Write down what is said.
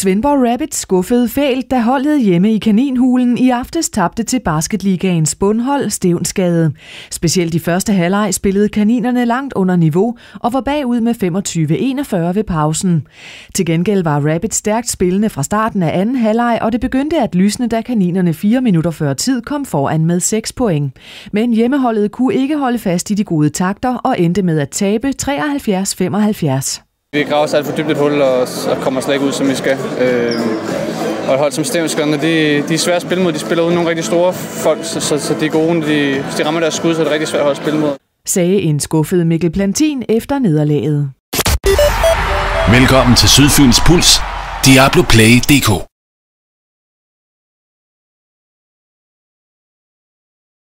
Svendborg Rabbits skuffede fælt, da holdet hjemme i kaninhulen i aftes tabte til basketligaens bundhold Stævnsgade. Specielt i første halvleg spillede kaninerne langt under niveau og var bagud med 25-41 ved pausen. Til gengæld var Rabbits stærkt spillende fra starten af anden halvleg, og det begyndte at lysne, da kaninerne fire minutter før tid kom foran med 6 point. Men hjemmeholdet kunne ikke holde fast i de gode takter og endte med at tabe 73-75. Vi graver os alt for dybt et hul og, og kommer slet ikke ud, som vi skal. Øh, og et hold som Stævnskerne, de, de er svære at spille mod. De spiller uden nogle rigtig store folk, så, så, så de er gode. De, hvis de rammer deres skud, så er det rigtig svært at spille mod. Sagde en skuffet Mikkel Plantin efter nederlaget. Velkommen til Sydfyns Puls. Diablo Play.dk